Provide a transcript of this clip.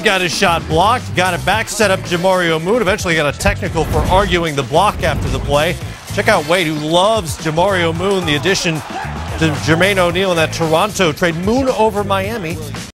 Reed got his shot blocked, got it back, set up Jamario Moon. Eventually got a technical for arguing the block after the play. Check out Wade, who loves Jamario Moon, the addition to Jermaine O'Neal in that Toronto trade. Moon over Miami.